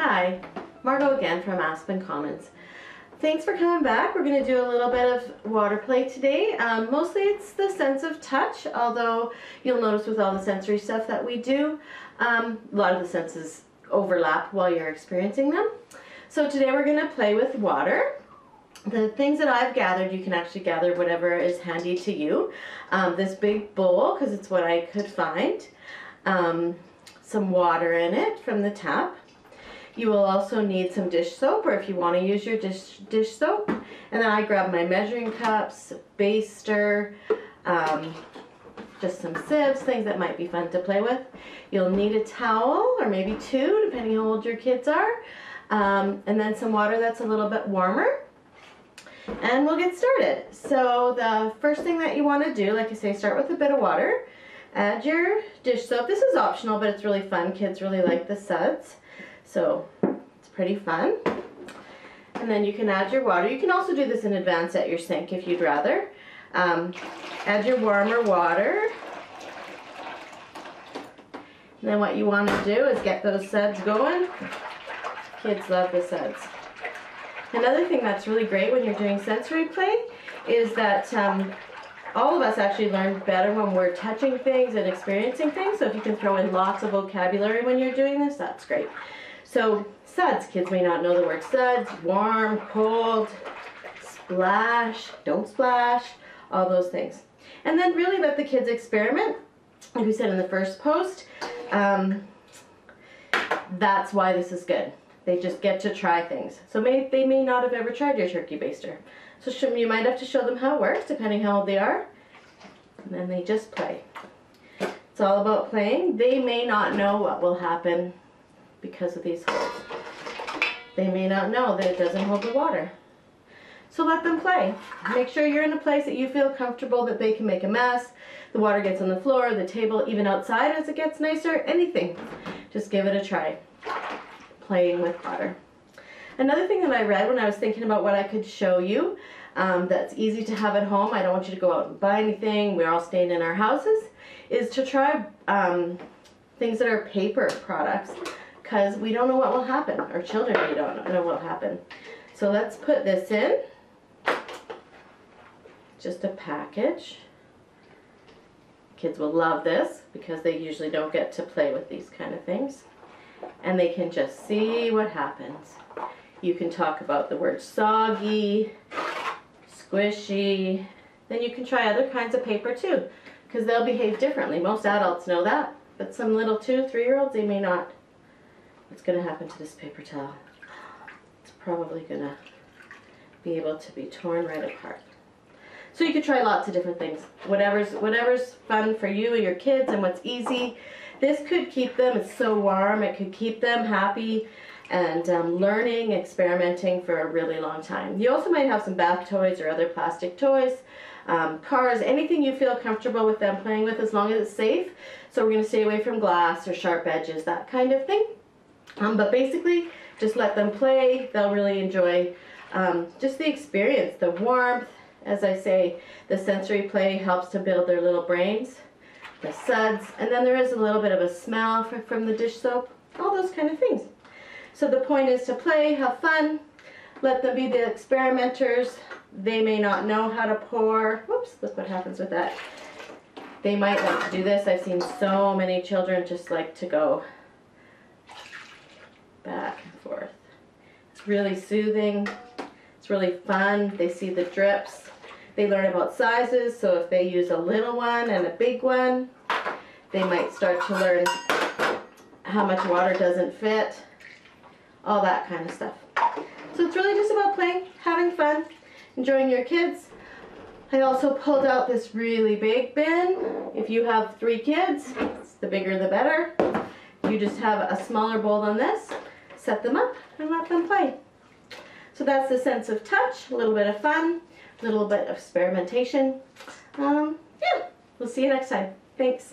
Hi, Margot again from Aspen Commons. Thanks for coming back. We're going to do a little bit of water play today. Um, mostly it's the sense of touch, although you'll notice with all the sensory stuff that we do, um, a lot of the senses overlap while you're experiencing them. So today we're going to play with water. The things that I've gathered, you can actually gather whatever is handy to you. Um, this big bowl, because it's what I could find. Um, some water in it from the tap. You will also need some dish soap, or if you want to use your dish, dish soap. And then I grab my measuring cups, baster, um, just some sieves, things that might be fun to play with. You'll need a towel, or maybe two, depending how old your kids are. Um, and then some water that's a little bit warmer. And we'll get started. So the first thing that you want to do, like I say, start with a bit of water. Add your dish soap. This is optional, but it's really fun. Kids really like the suds. So it's pretty fun. And then you can add your water. You can also do this in advance at your sink if you'd rather. Um, add your warmer water. And then what you want to do is get those suds going. Kids love the suds. Another thing that's really great when you're doing sensory play is that um, all of us actually learn better when we're touching things and experiencing things. So if you can throw in lots of vocabulary when you're doing this, that's great. So suds, kids may not know the word suds, warm, cold, splash, don't splash, all those things. And then really let the kids experiment. Like we said in the first post, um, that's why this is good. They just get to try things. So may, they may not have ever tried your turkey baster. So you might have to show them how it works, depending how old they are. And then they just play. It's all about playing. They may not know what will happen because of these holes. They may not know that it doesn't hold the water. So let them play. Make sure you're in a place that you feel comfortable that they can make a mess. The water gets on the floor, the table, even outside as it gets nicer, anything. Just give it a try. Playing with water. Another thing that I read when I was thinking about what I could show you um, that's easy to have at home, I don't want you to go out and buy anything, we're all staying in our houses, is to try um, things that are paper products because we don't know what will happen. Our children we don't know what will happen. So let's put this in. Just a package. Kids will love this because they usually don't get to play with these kind of things. And they can just see what happens. You can talk about the word soggy, squishy. Then you can try other kinds of paper too, because they'll behave differently. Most adults know that, but some little two, three-year-olds, they may not. What's going to happen to this paper towel? It's probably going to be able to be torn right apart. So you could try lots of different things. Whatever's whatever's fun for you and your kids and what's easy. This could keep them, it's so warm, it could keep them happy and um, learning, experimenting for a really long time. You also might have some bath toys or other plastic toys, um, cars, anything you feel comfortable with them playing with as long as it's safe. So we're going to stay away from glass or sharp edges, that kind of thing. Um, but basically, just let them play. They'll really enjoy um, just the experience, the warmth. As I say, the sensory play helps to build their little brains, the suds, and then there is a little bit of a smell from the dish soap, all those kind of things. So the point is to play, have fun, let them be the experimenters. They may not know how to pour. Whoops, look what happens with that. They might like to do this. I've seen so many children just like to go back and forth. It's really soothing. It's really fun. They see the drips. They learn about sizes, so if they use a little one and a big one, they might start to learn how much water doesn't fit all that kind of stuff. So it's really just about playing, having fun, enjoying your kids. I also pulled out this really big bin. If you have three kids, the bigger the better. You just have a smaller bowl than this, set them up and let them play. So that's the sense of touch, a little bit of fun, a little bit of experimentation. Um, yeah, we'll see you next time. Thanks.